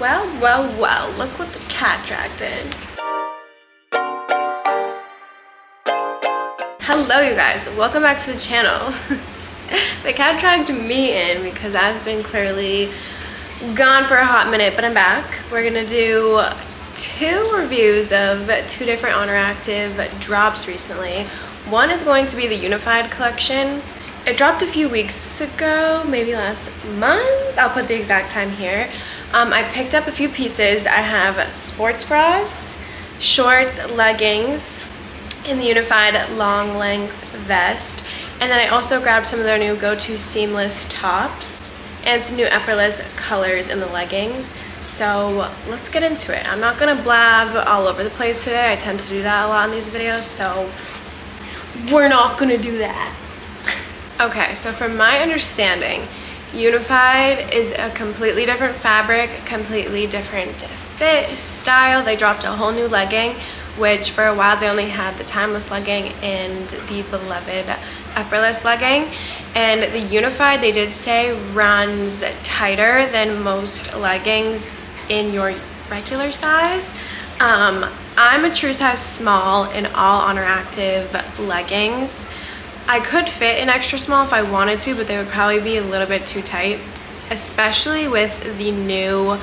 Well, well, well, look what the cat dragged in. Hello you guys, welcome back to the channel. the cat dragged me in because I've been clearly gone for a hot minute, but I'm back. We're gonna do two reviews of two different Oner Active drops recently. One is going to be the Unified collection. It dropped a few weeks ago, maybe last month. I'll put the exact time here. Um, I picked up a few pieces. I have sports bras, shorts, leggings, in the Unified long length vest. And then I also grabbed some of their new go-to seamless tops and some new effortless colors in the leggings. So let's get into it. I'm not gonna blab all over the place today. I tend to do that a lot in these videos, so we're not gonna do that. okay, so from my understanding, Unified is a completely different fabric, completely different fit, style. They dropped a whole new legging, which for a while they only had the Timeless legging and the beloved Effortless legging. And the Unified, they did say, runs tighter than most leggings in your regular size. Um, I'm a true size small in all Oner Active leggings. I could fit an extra small if I wanted to, but they would probably be a little bit too tight, especially with the new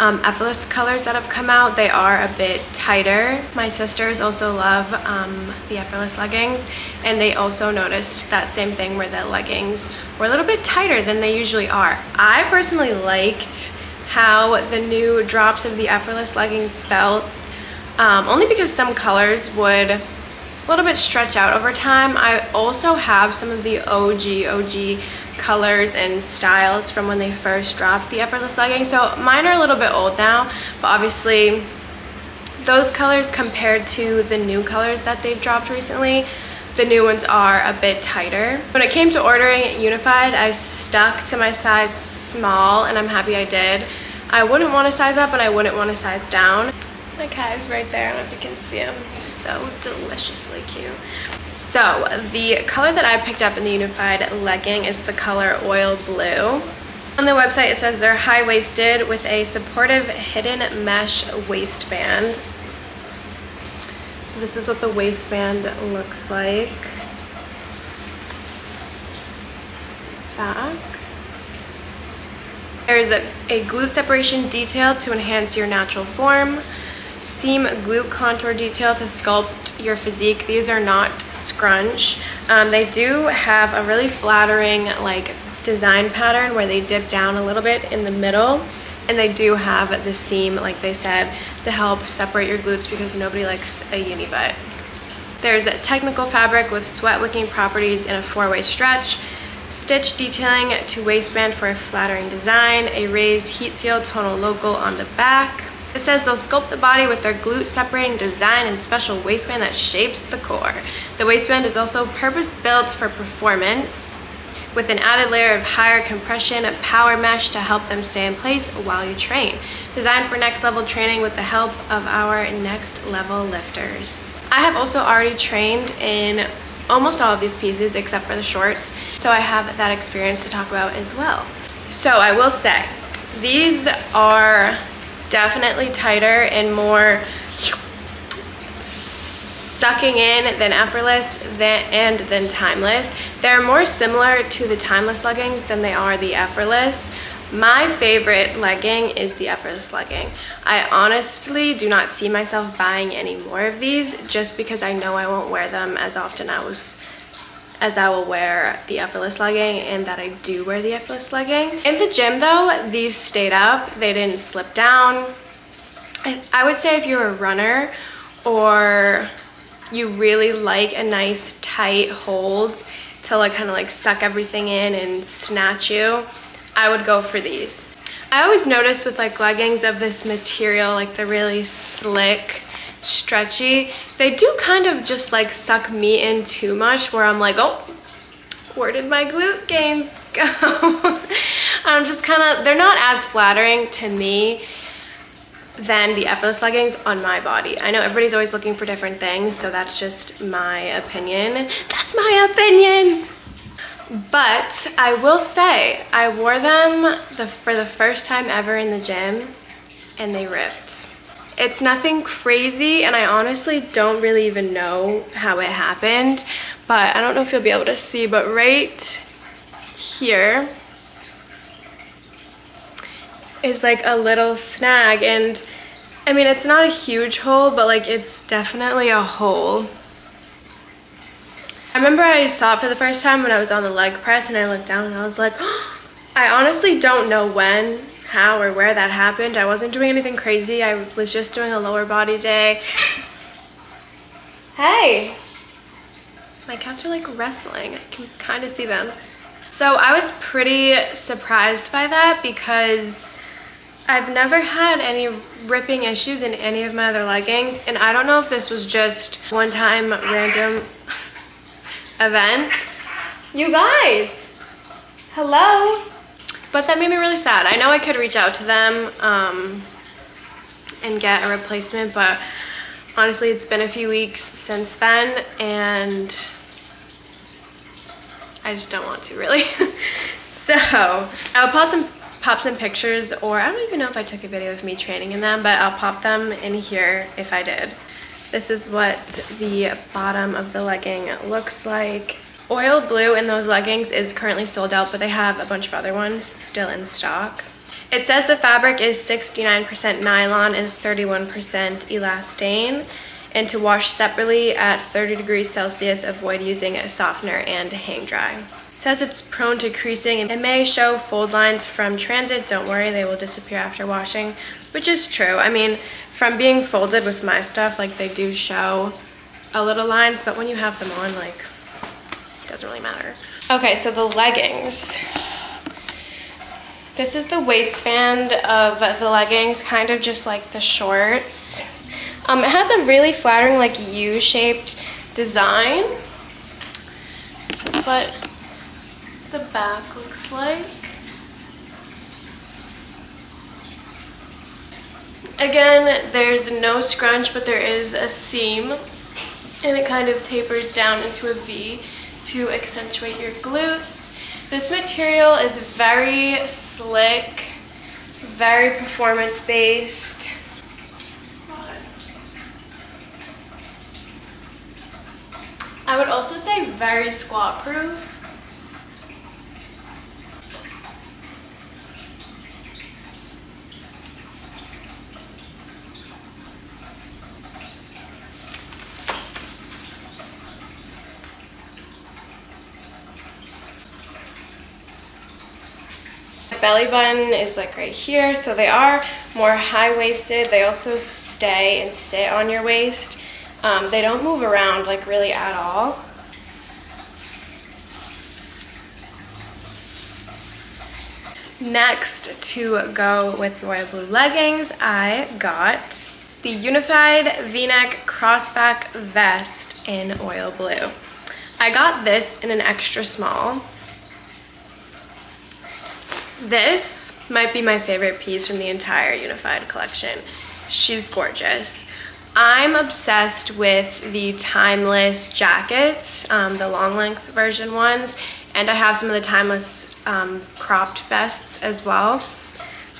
um, effortless colors that have come out. They are a bit tighter. My sisters also love um, the effortless leggings and they also noticed that same thing where the leggings were a little bit tighter than they usually are. I personally liked how the new drops of the effortless leggings felt um, only because some colors would a little bit stretched out over time. I also have some of the OG, OG colors and styles from when they first dropped the effortless leggings. So mine are a little bit old now, but obviously those colors compared to the new colors that they've dropped recently, the new ones are a bit tighter. When it came to ordering Unified, I stuck to my size small and I'm happy I did. I wouldn't want to size up and I wouldn't want to size down. My cat is right there. I don't know if you can see him. So deliciously cute. So the color that I picked up in the Unified legging is the color Oil Blue. On the website it says they're high-waisted with a supportive hidden mesh waistband. So this is what the waistband looks like. Back. There's a, a glute separation detail to enhance your natural form seam glute contour detail to sculpt your physique. These are not scrunch. Um, they do have a really flattering like design pattern where they dip down a little bit in the middle and they do have the seam like they said to help separate your glutes because nobody likes a uni butt. There's a technical fabric with sweat wicking properties in a four-way stretch, stitch detailing to waistband for a flattering design, a raised heat seal tonal logo on the back, it says they'll sculpt the body with their glute separating design and special waistband that shapes the core. The waistband is also purpose built for performance with an added layer of higher compression power mesh to help them stay in place while you train. Designed for next level training with the help of our next level lifters. I have also already trained in almost all of these pieces except for the shorts, so I have that experience to talk about as well. So I will say, these are definitely tighter and more sucking in than effortless than, and than timeless. They're more similar to the timeless leggings than they are the effortless. My favorite legging is the effortless legging. I honestly do not see myself buying any more of these just because I know I won't wear them as often as as I will wear the effortless legging and that I do wear the effortless legging. In the gym though, these stayed up. They didn't slip down. I would say if you're a runner or you really like a nice tight hold to like kind of like suck everything in and snatch you, I would go for these. I always notice with like leggings of this material, like the really slick, stretchy, they do kind of just like suck me in too much where I'm like, oh, where did my glute gains go? I'm just kind of, they're not as flattering to me than the effortless leggings on my body. I know everybody's always looking for different things, so that's just my opinion. That's my opinion! But I will say, I wore them the, for the first time ever in the gym and they ripped. It's nothing crazy and I honestly don't really even know how it happened, but I don't know if you'll be able to see, but right here is like a little snag and I mean, it's not a huge hole, but like it's definitely a hole. I remember I saw it for the first time when I was on the leg press and I looked down and I was like, I honestly don't know when, how, or where that happened. I wasn't doing anything crazy. I was just doing a lower body day. Hey! My cats are like wrestling. I can kind of see them. So I was pretty surprised by that because I've never had any ripping issues in any of my other leggings and I don't know if this was just one time random event. You guys, hello. But that made me really sad. I know I could reach out to them um, and get a replacement, but honestly, it's been a few weeks since then and I just don't want to really. so I'll some pop some pictures or I don't even know if I took a video of me training in them, but I'll pop them in here if I did. This is what the bottom of the legging looks like. Oil blue in those leggings is currently sold out, but they have a bunch of other ones still in stock. It says the fabric is 69% nylon and 31% elastane and to wash separately at 30 degrees Celsius, avoid using a softener and hang dry says it's prone to creasing and it may show fold lines from transit. Don't worry, they will disappear after washing, which is true. I mean, from being folded with my stuff, like they do show a little lines, but when you have them on, like, it doesn't really matter. Okay, so the leggings. This is the waistband of the leggings, kind of just like the shorts. Um, it has a really flattering, like U-shaped design. This is what the back looks like. Again, there's no scrunch, but there is a seam and it kind of tapers down into a V to accentuate your glutes. This material is very slick, very performance-based. I would also say very squat proof. Belly button is like right here. So they are more high-waisted. They also stay and sit on your waist. Um, they don't move around like really at all. Next to go with royal blue leggings, I got the Unified V-neck crossback vest in oil blue. I got this in an extra small this might be my favorite piece from the entire Unified collection. She's gorgeous. I'm obsessed with the timeless jackets, um, the long length version ones, and I have some of the timeless um, cropped vests as well.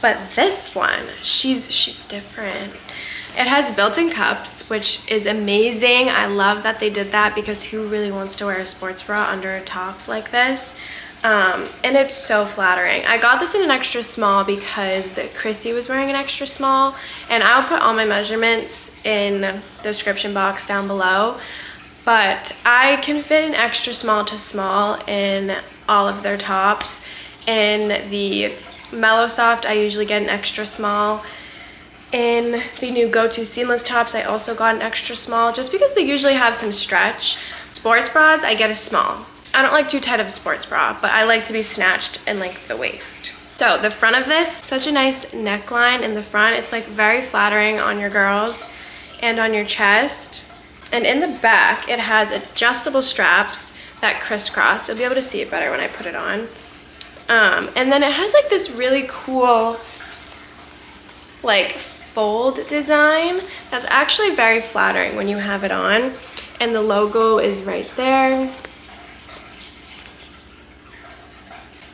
But this one, she's, she's different. It has built-in cups, which is amazing. I love that they did that because who really wants to wear a sports bra under a top like this? Um, and it's so flattering. I got this in an extra small because Krissy was wearing an extra small and I'll put all my measurements in the description box down below. But I can fit an extra small to small in all of their tops. In the Mellow Soft, I usually get an extra small. In the new Go-To Seamless tops, I also got an extra small just because they usually have some stretch. Sports bras, I get a small. I don't like too tight of a sports bra, but I like to be snatched in like the waist. So the front of this, such a nice neckline in the front. It's like very flattering on your girls and on your chest. And in the back, it has adjustable straps that crisscross. You'll be able to see it better when I put it on. Um, and then it has like this really cool like fold design that's actually very flattering when you have it on. And the logo is right there.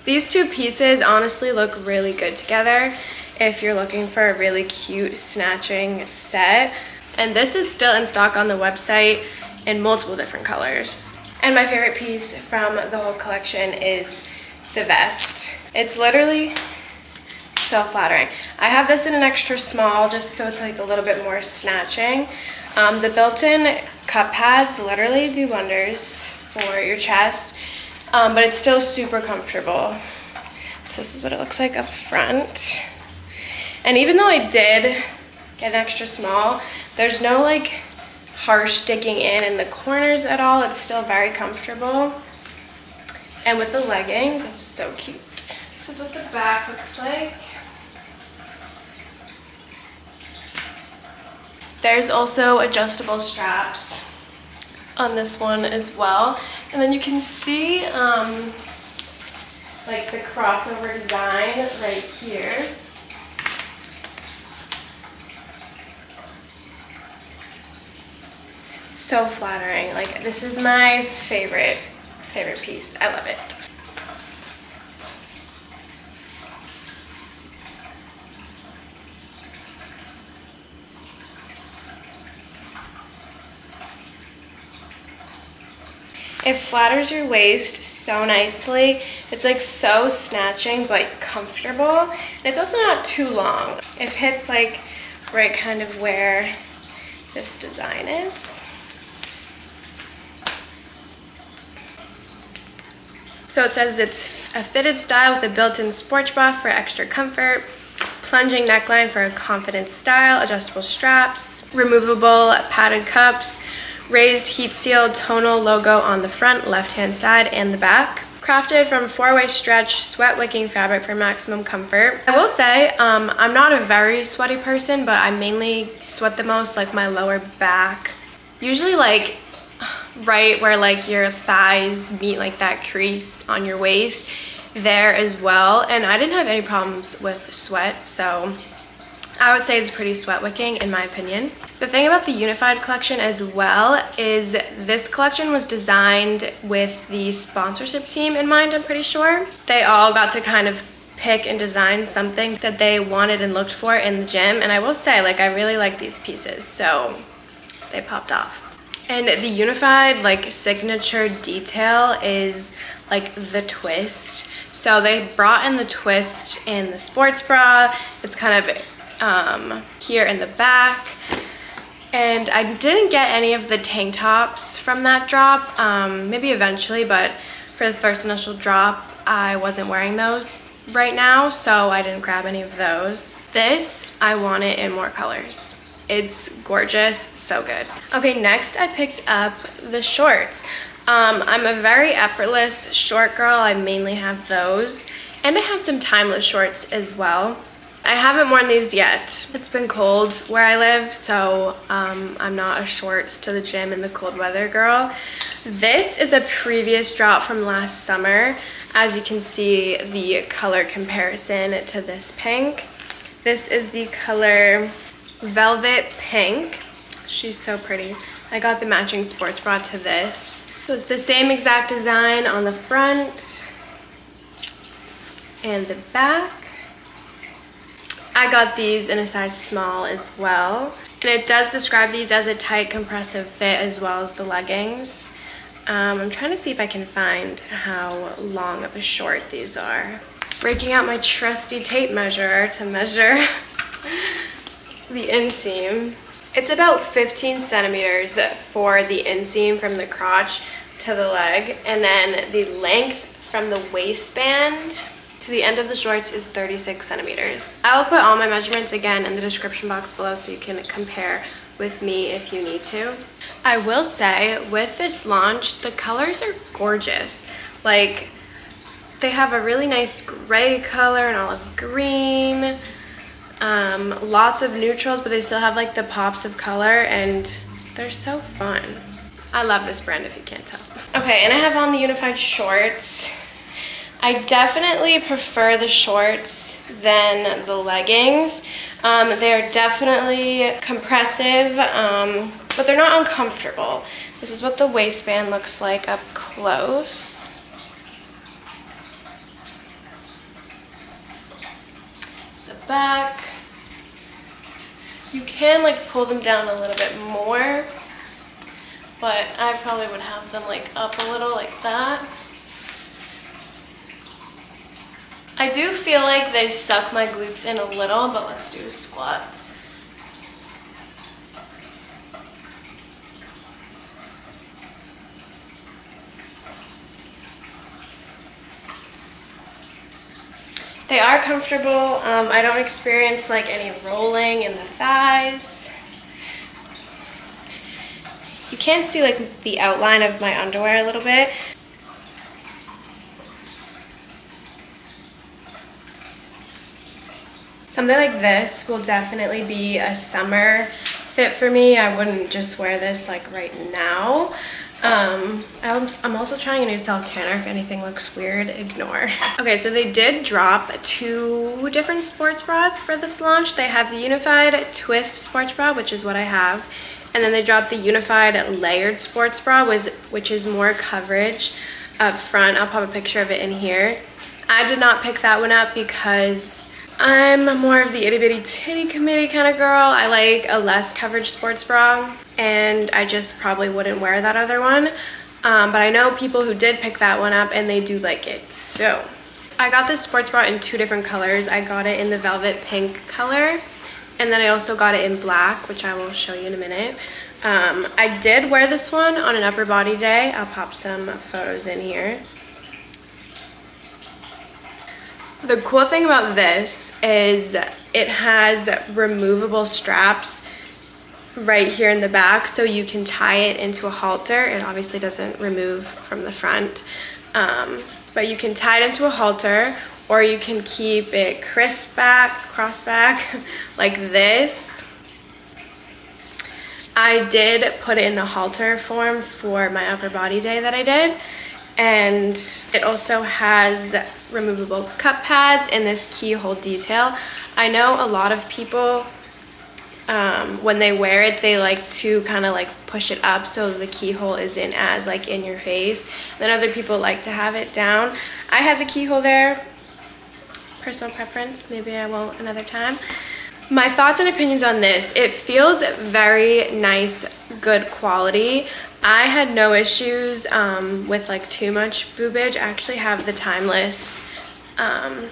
These two pieces honestly look really good together. if you're looking for a really cute snatching set. And this is still in stock on the website in multiple different colors. And my favorite piece from the whole collection is the vest. It's literally so flattering. I have this in an extra small just so it's like a little bit more snatching. Um, the built-in cup pads literally do wonders for your chest, um, but it's still super comfortable. So this is what it looks like up front. And even though I did get an extra small, there's no like harsh digging in in the corners at all. It's still very comfortable. And with the leggings, it's so cute. This is what the back looks like. There's also adjustable straps on this one as well. And then you can see um, like the crossover design right here. So flattering. Like this is my favorite, favorite piece. I love it. It flatters your waist so nicely. It's like so snatching but comfortable. And it's also not too long. It fits like right kind of where this design is. So it says it's a fitted style with a built-in sports bra for extra comfort, plunging neckline for a confident style, adjustable straps, removable padded cups, raised heat sealed tonal logo on the front, left hand side, and the back. Crafted from four-way stretch, sweat wicking fabric for maximum comfort. I will say, um, I'm not a very sweaty person, but I mainly sweat the most like my lower back. Usually like right where like your thighs meet like that crease on your waist there as well. And I didn't have any problems with sweat, so I would say it's pretty sweat wicking in my opinion. The thing about the Unified collection as well is this collection was designed with the sponsorship team in mind, I'm pretty sure. They all got to kind of pick and design something that they wanted and looked for in the gym. And I will say, like, I really like these pieces, so they popped off. And the Unified, like, signature detail is, like, the twist. So they brought in the twist in the sports bra. It's kind of um, here in the back. And I didn't get any of the tank tops from that drop, um, maybe eventually, but for the first initial drop, I wasn't wearing those right now, so I didn't grab any of those. This, I want it in more colors. It's gorgeous, so good. Okay, next I picked up the shorts. Um, I'm a very effortless short girl. I mainly have those. And I have some timeless shorts as well. I haven't worn these yet. It's been cold where I live, so um, I'm not a shorts to the gym in the cold weather girl. This is a previous drop from last summer. As you can see, the color comparison to this pink. This is the color Velvet Pink. She's so pretty. I got the matching sports bra to this. So it's the same exact design on the front and the back. I got these in a size small as well. And it does describe these as a tight compressive fit as well as the leggings. Um, I'm trying to see if I can find how long of a short these are. Breaking out my trusty tape measure to measure the inseam. It's about 15 centimeters for the inseam from the crotch to the leg. And then the length from the waistband to the end of the shorts is 36 centimeters. I'll put all my measurements again in the description box below so you can compare with me if you need to. I will say with this launch, the colors are gorgeous. Like they have a really nice gray color and olive green. Um, lots of neutrals, but they still have like the pops of color and they're so fun. I love this brand if you can't tell. Okay, and I have on the unified shorts. I definitely prefer the shorts than the leggings. Um, they're definitely compressive, um, but they're not uncomfortable. This is what the waistband looks like up close. The back. You can like pull them down a little bit more, but I probably would have them like up a little like that. I do feel like they suck my glutes in a little, but let's do a squat. They are comfortable. Um, I don't experience like any rolling in the thighs. You can see like the outline of my underwear a little bit. Something like this will definitely be a summer fit for me. I wouldn't just wear this like right now. Um, I'm also trying a new self-tanner. If anything looks weird, ignore. Okay, so they did drop two different sports bras for this launch. They have the Unified Twist Sports Bra, which is what I have. And then they dropped the Unified Layered Sports Bra, which is more coverage up front. I'll pop a picture of it in here. I did not pick that one up because I'm more of the itty bitty titty committee kind of girl. I like a less coverage sports bra and I just probably wouldn't wear that other one. Um, but I know people who did pick that one up and they do like it. So I got this sports bra in two different colors. I got it in the velvet pink color and then I also got it in black, which I will show you in a minute. Um, I did wear this one on an upper body day. I'll pop some photos in here. The cool thing about this is it has removable straps right here in the back so you can tie it into a halter. It obviously doesn't remove from the front, um, but you can tie it into a halter or you can keep it crisp back, cross back like this. I did put it in the halter form for my upper body day that I did and it also has removable cup pads and this keyhole detail. I know a lot of people um, when they wear it they like to kind of like push it up so the keyhole isn't as like in your face. Then other people like to have it down. I had the keyhole there. Personal preference maybe I won't another time. My thoughts and opinions on this it feels very nice good quality I had no issues um, with like too much boobage. I actually have the Timeless um,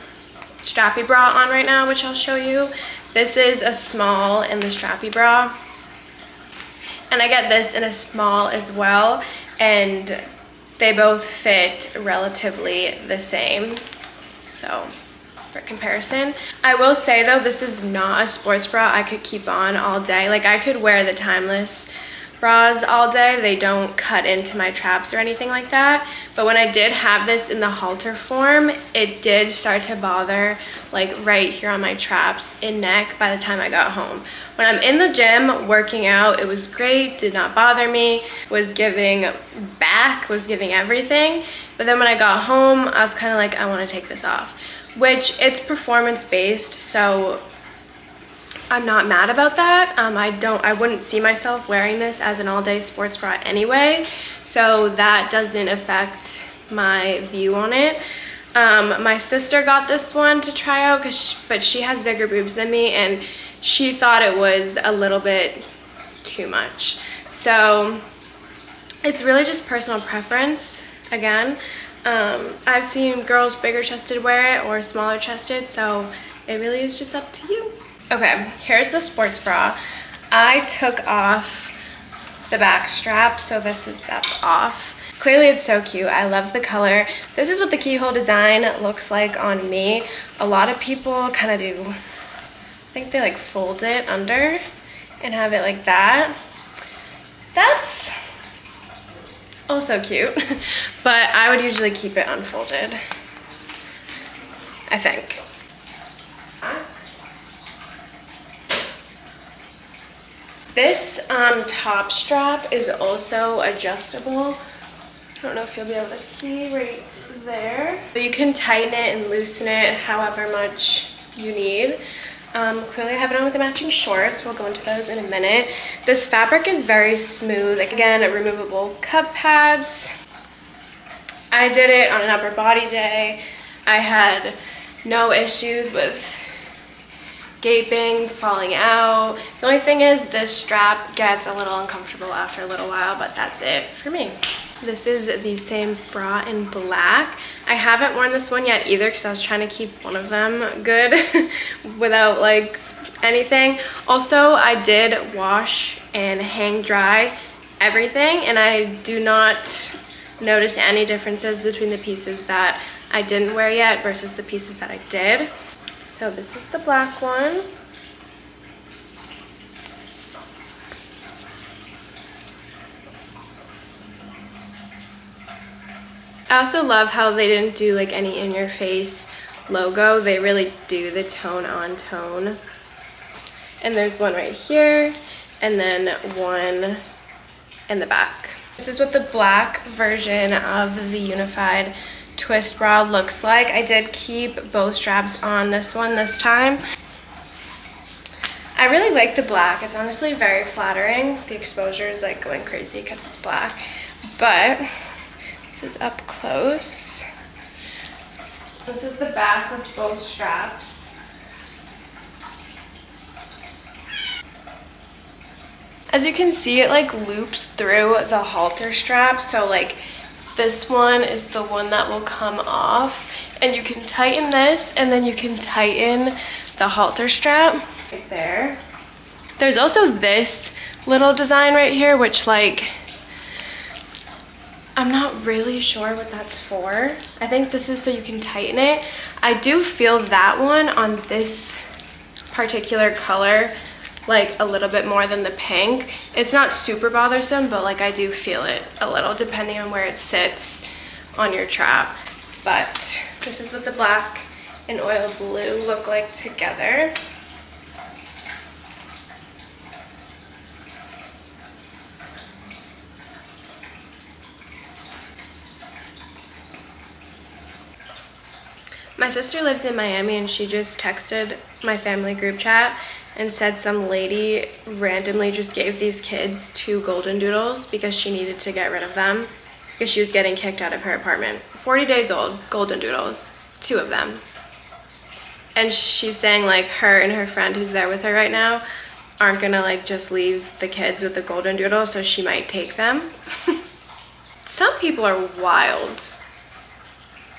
strappy bra on right now, which I'll show you. This is a small in the strappy bra. And I get this in a small as well. And they both fit relatively the same. So for comparison. I will say though, this is not a sports bra I could keep on all day. Like I could wear the Timeless bras all day. They don't cut into my traps or anything like that. But when I did have this in the halter form, it did start to bother like right here on my traps in neck by the time I got home. When I'm in the gym working out, it was great, did not bother me, was giving back, was giving everything. But then when I got home, I was kind of like, I want to take this off. Which it's performance based, so I'm not mad about that. Um, I don't, I wouldn't see myself wearing this as an all-day sports bra anyway, so that doesn't affect my view on it. Um, my sister got this one to try out, she, but she has bigger boobs than me, and she thought it was a little bit too much. So it's really just personal preference, again. Um, I've seen girls bigger chested wear it or smaller chested, so it really is just up to you. Okay, here's the sports bra. I took off the back strap, so this is, that's off. Clearly it's so cute. I love the color. This is what the keyhole design looks like on me. A lot of people kind of do, I think they like fold it under and have it like that. That's also cute, but I would usually keep it unfolded, I think. This um, top strap is also adjustable. I don't know if you'll be able to see right there. So you can tighten it and loosen it however much you need. Um, clearly I have it on with the matching shorts. We'll go into those in a minute. This fabric is very smooth. Like again, removable cup pads. I did it on an upper body day. I had no issues with gaping, falling out. The only thing is this strap gets a little uncomfortable after a little while, but that's it for me. This is the same bra in black. I haven't worn this one yet either because I was trying to keep one of them good without like anything. Also, I did wash and hang dry everything and I do not notice any differences between the pieces that I didn't wear yet versus the pieces that I did. So this is the black one. I also love how they didn't do like any in your face logo. They really do the tone on tone. And there's one right here and then one in the back. This is what the black version of the unified twist bra looks like. I did keep both straps on this one this time. I really like the black. It's honestly very flattering. The exposure is like going crazy because it's black. But this is up close. This is the back with both straps. As you can see, it like loops through the halter strap. So like this one is the one that will come off and you can tighten this and then you can tighten the halter strap right there. There's also this little design right here, which like, I'm not really sure what that's for. I think this is so you can tighten it. I do feel that one on this particular color like a little bit more than the pink. It's not super bothersome, but like I do feel it a little depending on where it sits on your trap. But this is what the black and oil blue look like together. My sister lives in Miami and she just texted my family group chat and said some lady randomly just gave these kids two golden doodles because she needed to get rid of them because she was getting kicked out of her apartment. 40 days old, golden doodles, two of them. And she's saying like her and her friend who's there with her right now aren't gonna like just leave the kids with the golden doodle so she might take them. some people are wild.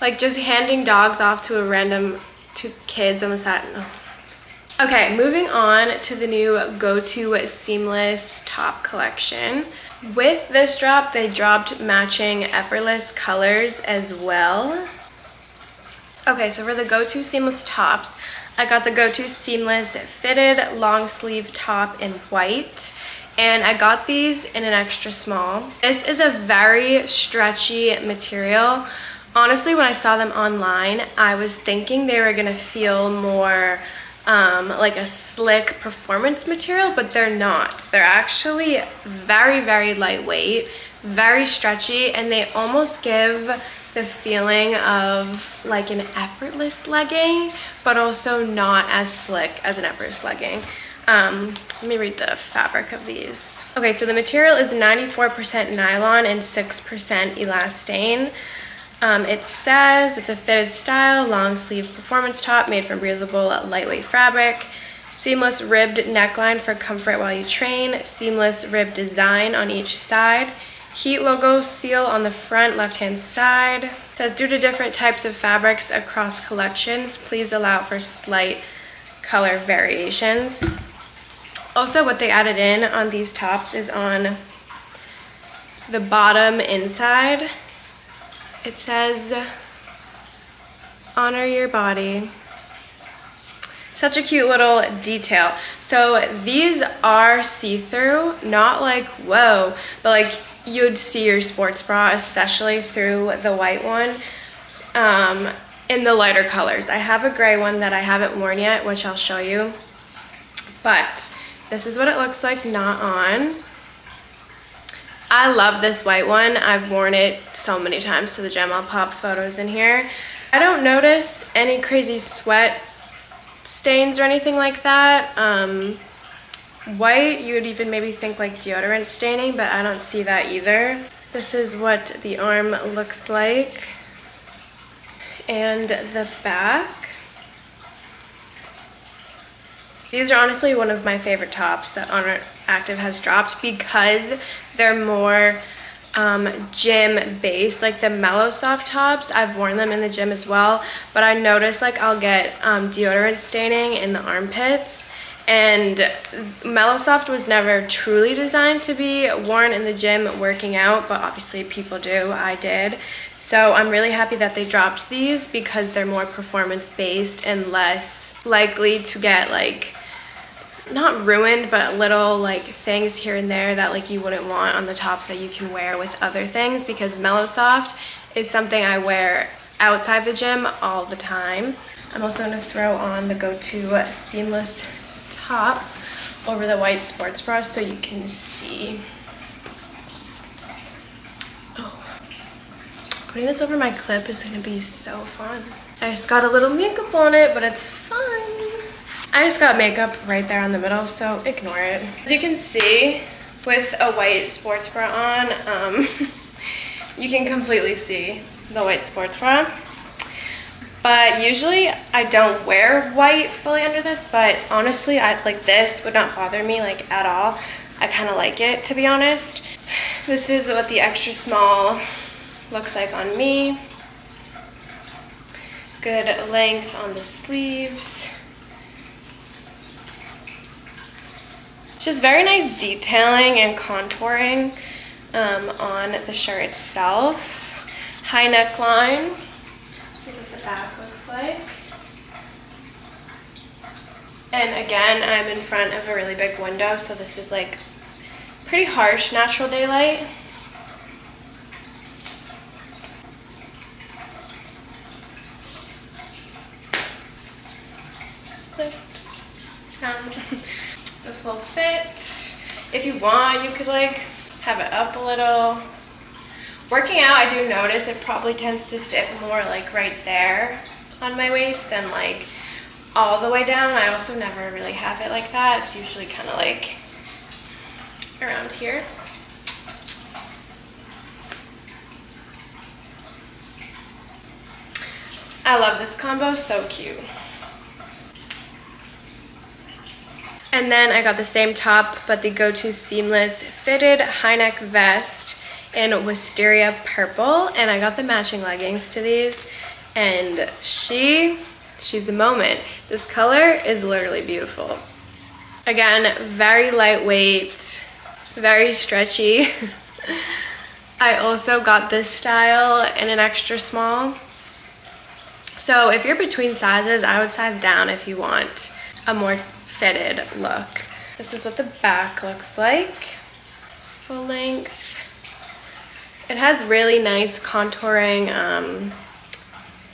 Like just handing dogs off to a random two kids on the side. Okay, moving on to the new Go-To Seamless Top Collection. With this drop, they dropped matching effortless colors as well. Okay, so for the Go-To Seamless Tops, I got the Go-To Seamless Fitted Long Sleeve Top in white. And I got these in an extra small. This is a very stretchy material. Honestly, when I saw them online, I was thinking they were gonna feel more um, like a slick performance material, but they're not. They're actually very, very lightweight, very stretchy, and they almost give the feeling of like an effortless legging, but also not as slick as an effortless legging. Um, let me read the fabric of these. Okay, so the material is 94% nylon and 6% elastane. Um, it says it's a fitted style, long sleeve performance top made from breathable, lightweight fabric. Seamless ribbed neckline for comfort while you train. Seamless rib design on each side. Heat logo seal on the front left hand side. It says due to different types of fabrics across collections, please allow for slight color variations. Also what they added in on these tops is on the bottom inside it says, honor your body. Such a cute little detail. So these are see-through, not like, whoa, but like you'd see your sports bra, especially through the white one, um, in the lighter colors. I have a gray one that I haven't worn yet, which I'll show you. But this is what it looks like not on. I love this white one. I've worn it so many times to the gym. I'll pop photos in here. I don't notice any crazy sweat stains or anything like that. Um, white, you would even maybe think like deodorant staining, but I don't see that either. This is what the arm looks like. And the back. These are honestly one of my favorite tops that Oner Active has dropped because they're more um, gym based like the mellow soft tops. I've worn them in the gym as well but I notice like I'll get um, deodorant staining in the armpits. And mellow soft was never truly designed to be worn in the gym working out but obviously people do. I did. So I'm really happy that they dropped these because they're more performance based and less likely to get like not ruined, but little like things here and there that like you wouldn't want on the tops that you can wear with other things because Mellow Soft is something I wear outside the gym all the time. I'm also gonna throw on the go-to seamless top over the white sports bra so you can see. Oh. Putting this over my clip is gonna be so fun. I just got a little makeup on it, but it's fine. I just got makeup right there on the middle, so ignore it. As you can see, with a white sports bra on, um, you can completely see the white sports bra. But usually I don't wear white fully under this, but honestly, I like this would not bother me like at all. I kind of like it, to be honest. This is what the extra small looks like on me. Good length on the sleeves. Just very nice detailing and contouring um, on the shirt itself. High neckline. Here's what the back looks like. And again, I'm in front of a really big window, so this is like pretty harsh natural daylight. Um, the full fit. If you want, you could like have it up a little. Working out, I do notice it probably tends to sit more like right there on my waist than like all the way down. I also never really have it like that. It's usually kind of like around here. I love this combo, so cute. And then I got the same top, but the go-to seamless fitted high neck vest in wisteria purple. And I got the matching leggings to these. And she, she's the moment. This color is literally beautiful. Again, very lightweight, very stretchy. I also got this style in an extra small. So if you're between sizes, I would size down if you want a more fitted look. This is what the back looks like. Full length. It has really nice contouring um,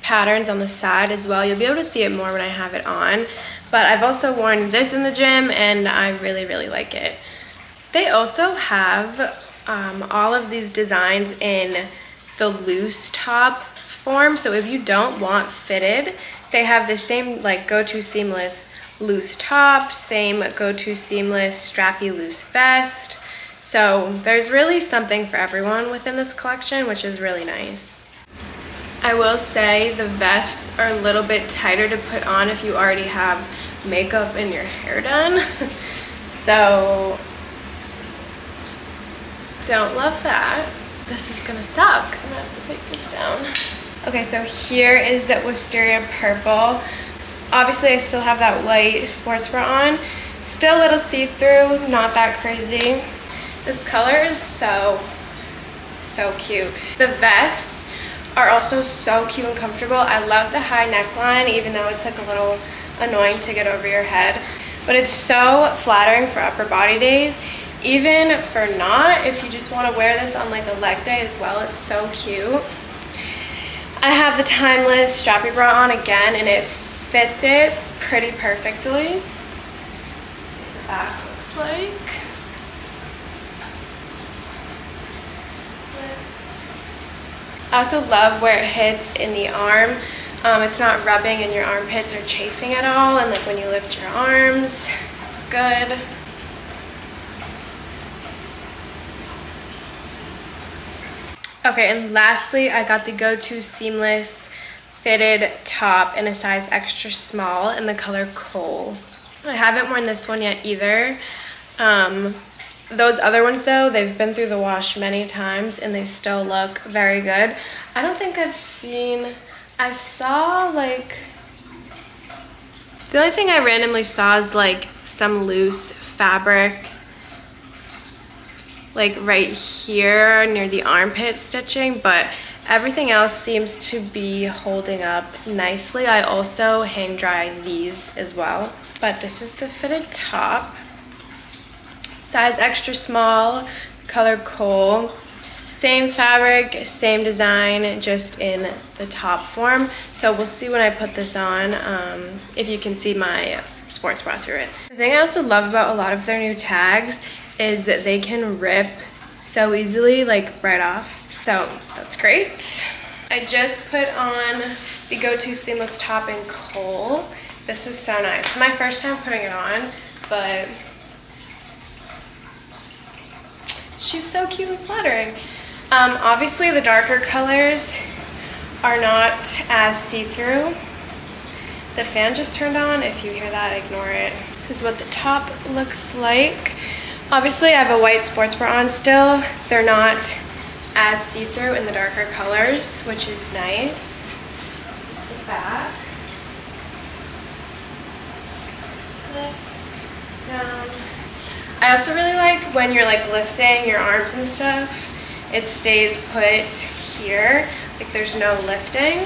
patterns on the side as well. You'll be able to see it more when I have it on. But I've also worn this in the gym and I really, really like it. They also have um, all of these designs in the loose top form. So if you don't want fitted, they have the same like go-to seamless loose top, same go-to seamless strappy loose vest. So there's really something for everyone within this collection, which is really nice. I will say the vests are a little bit tighter to put on if you already have makeup and your hair done. so don't love that. This is gonna suck. I'm gonna have to take this down. Okay, so here is the Wisteria Purple. Obviously, I still have that white sports bra on. Still a little see-through, not that crazy. This color is so, so cute. The vests are also so cute and comfortable. I love the high neckline, even though it's like a little annoying to get over your head. But it's so flattering for upper body days. Even for not, if you just want to wear this on like a leg day as well, it's so cute. I have the Timeless strappy bra on again, and it fits it pretty perfectly. Back looks like. I also love where it hits in the arm. Um, it's not rubbing in your armpits or chafing at all. And like when you lift your arms, it's good. Okay, and lastly, I got the go-to seamless fitted top in a size extra small in the color coal. I haven't worn this one yet either. Um, those other ones though, they've been through the wash many times and they still look very good. I don't think I've seen, I saw like, the only thing I randomly saw is like some loose fabric like right here near the armpit stitching, but everything else seems to be holding up nicely. I also hang dry these as well, but this is the fitted top size extra small, color coal. Same fabric, same design, just in the top form. So we'll see when I put this on, um, if you can see my sports bra through it. The thing I also love about a lot of their new tags is that they can rip so easily, like right off. So that's great. I just put on the Go-To Seamless Top in Coal. This is so nice. My first time putting it on, but she's so cute and flattering. Um, obviously the darker colors are not as see-through. The fan just turned on. If you hear that, ignore it. This is what the top looks like. Obviously I have a white sports bra on still. They're not as see-through in the darker colors, which is nice. This is the back. I also really like when you're like lifting your arms and stuff, it stays put here, like there's no lifting.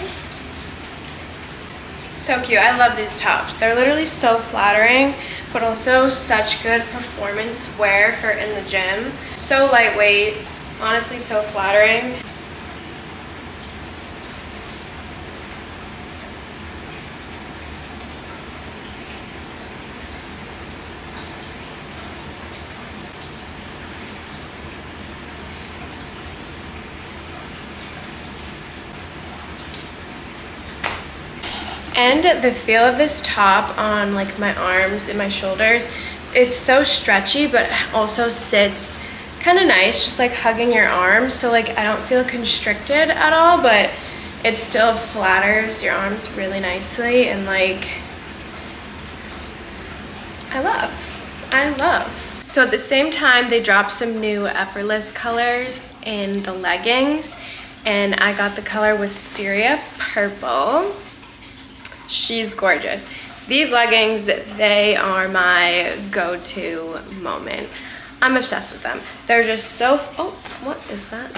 So cute, I love these tops. They're literally so flattering, but also such good performance wear for in the gym. So lightweight, honestly so flattering. And the feel of this top on like my arms and my shoulders, it's so stretchy, but also sits kind of nice, just like hugging your arms. So like I don't feel constricted at all, but it still flatters your arms really nicely and like, I love, I love. So at the same time, they dropped some new effortless colors in the leggings and I got the color Wisteria Purple. She's gorgeous. These leggings, they are my go-to moment. I'm obsessed with them. They're just so, oh, what is that?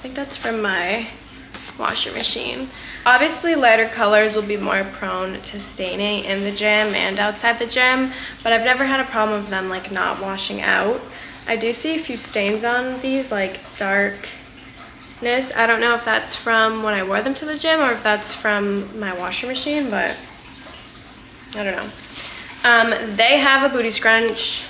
I think that's from my washer machine. Obviously lighter colors will be more prone to staining in the gym and outside the gym, but I've never had a problem with them like not washing out. I do see a few stains on these like darkness. I don't know if that's from when I wore them to the gym or if that's from my washer machine, but I don't know. Um, they have a booty scrunch.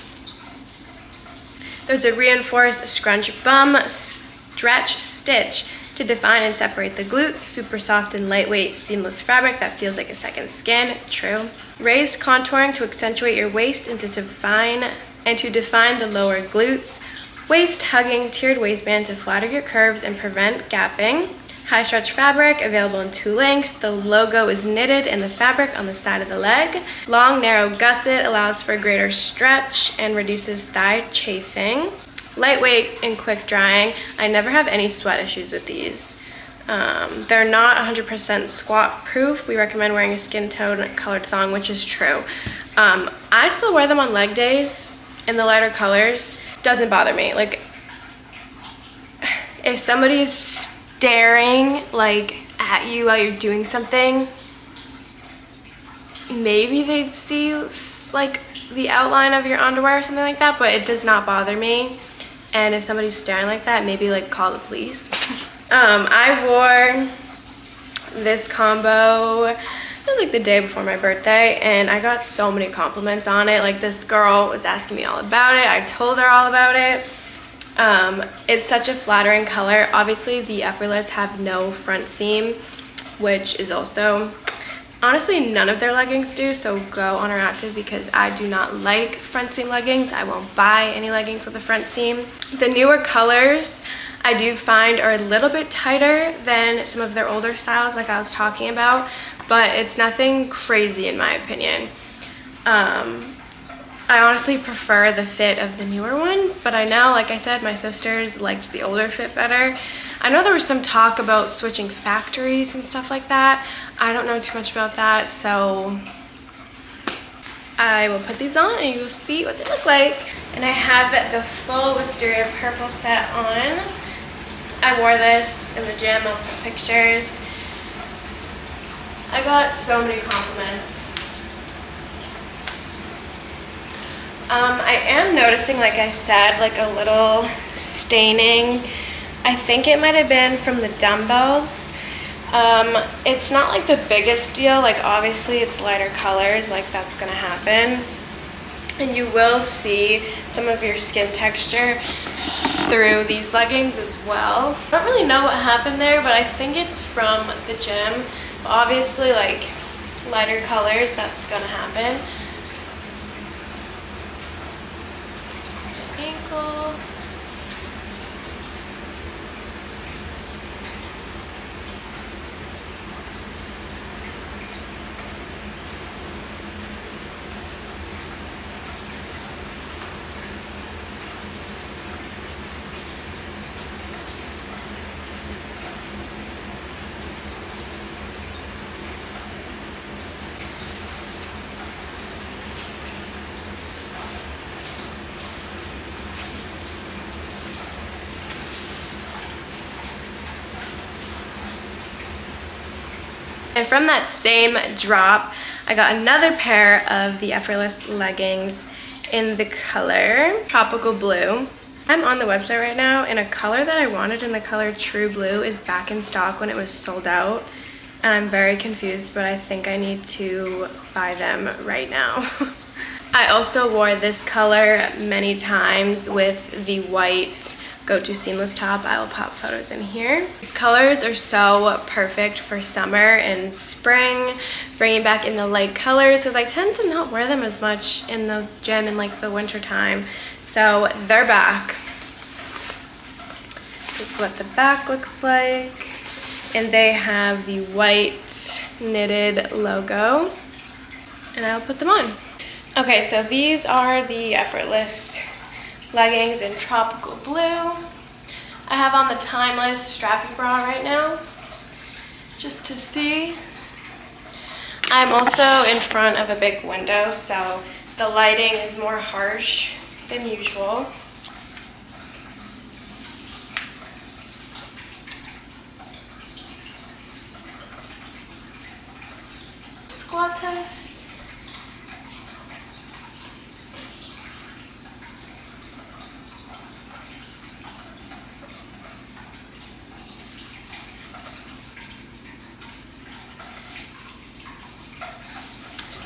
There's a reinforced scrunch bum stretch stitch to define and separate the glutes. Super soft and lightweight seamless fabric that feels like a second skin. True. Raised contouring to accentuate your waist and to define and to define the lower glutes. Waist hugging tiered waistband to flatter your curves and prevent gapping. High stretch fabric, available in two lengths. The logo is knitted in the fabric on the side of the leg. Long, narrow gusset allows for greater stretch and reduces thigh chafing. Lightweight and quick drying. I never have any sweat issues with these. Um, they're not 100% squat proof. We recommend wearing a skin tone colored thong, which is true. Um, I still wear them on leg days in the lighter colors doesn't bother me. Like, if somebody's staring, like, at you while you're doing something, maybe they'd see, like, the outline of your underwear or something like that, but it does not bother me. And if somebody's staring like that, maybe, like, call the police. um, I wore this combo it was like the day before my birthday and I got so many compliments on it. Like this girl was asking me all about it. I told her all about it. Um, it's such a flattering color. Obviously the Effortless have no front seam, which is also, honestly none of their leggings do. So go Oner Active because I do not like front seam leggings. I won't buy any leggings with a front seam. The newer colors, I do find are a little bit tighter than some of their older styles like I was talking about but it's nothing crazy in my opinion. Um, I honestly prefer the fit of the newer ones, but I know, like I said, my sisters liked the older fit better. I know there was some talk about switching factories and stuff like that. I don't know too much about that, so I will put these on and you will see what they look like. And I have the full Wisteria purple set on. I wore this in the gym, I'll put pictures. I got so many compliments. Um, I am noticing, like I said, like a little staining. I think it might have been from the dumbbells. Um, it's not like the biggest deal, like obviously it's lighter colors, like that's gonna happen. And you will see some of your skin texture through these leggings as well. I don't really know what happened there, but I think it's from the gym. Obviously, like lighter colors, that's gonna happen. Ankle. From that same drop, I got another pair of the Effortless leggings in the color Tropical Blue. I'm on the website right now and a color that I wanted in the color True Blue is back in stock when it was sold out. And I'm very confused, but I think I need to buy them right now. I also wore this color many times with the white go-to seamless top. I will pop photos in here. Colors are so perfect for summer and spring, bringing back in the light colors because I tend to not wear them as much in the gym in like the winter time. So they're back. This is what the back looks like. And they have the white knitted logo. And I'll put them on. Okay, so these are the Effortless leggings in tropical blue. I have on the Timeless strappy bra right now, just to see. I'm also in front of a big window, so the lighting is more harsh than usual. Squat test.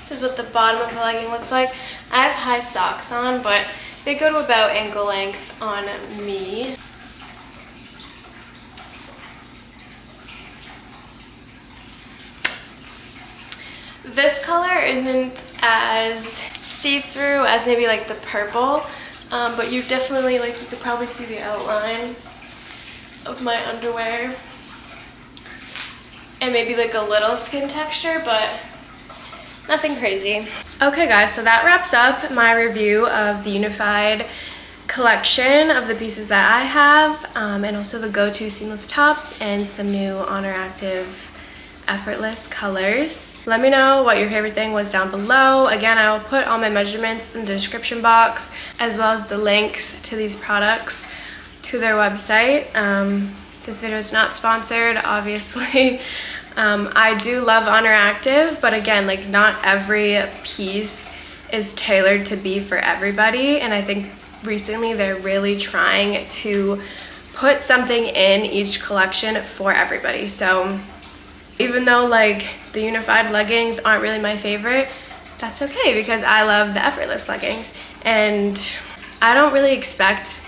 This is what the bottom of the legging looks like. I have high socks on, but they go to about ankle length on me. This color isn't as see-through as maybe like the purple, um, but you definitely, like you could probably see the outline of my underwear. And maybe like a little skin texture, but nothing crazy. Okay guys, so that wraps up my review of the Unified collection of the pieces that I have um, and also the go-to seamless tops and some new Oner Active effortless colors. Let me know what your favorite thing was down below. Again, I will put all my measurements in the description box as well as the links to these products to their website. Um, this video is not sponsored, obviously. Um, I do love Oner Active, but again, like not every piece is tailored to be for everybody. And I think recently they're really trying to put something in each collection for everybody. So even though like the unified leggings aren't really my favorite, that's okay because I love the effortless leggings. And I don't really expect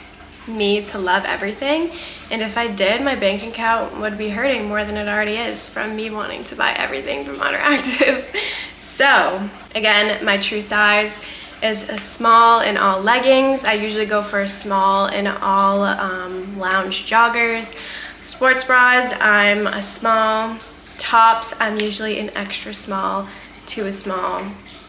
me to love everything. And if I did, my bank account would be hurting more than it already is from me wanting to buy everything from Oner Active. so again, my true size is a small in all leggings. I usually go for a small in all um, lounge joggers. Sports bras, I'm a small. tops, I'm usually an extra small to a small.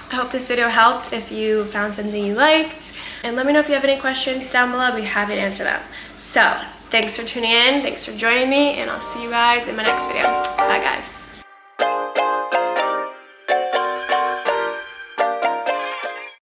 I hope this video helped if you found something you liked. And let me know if you have any questions down below. I'd be happy to answer them. So, thanks for tuning in. Thanks for joining me. And I'll see you guys in my next video. Bye, guys.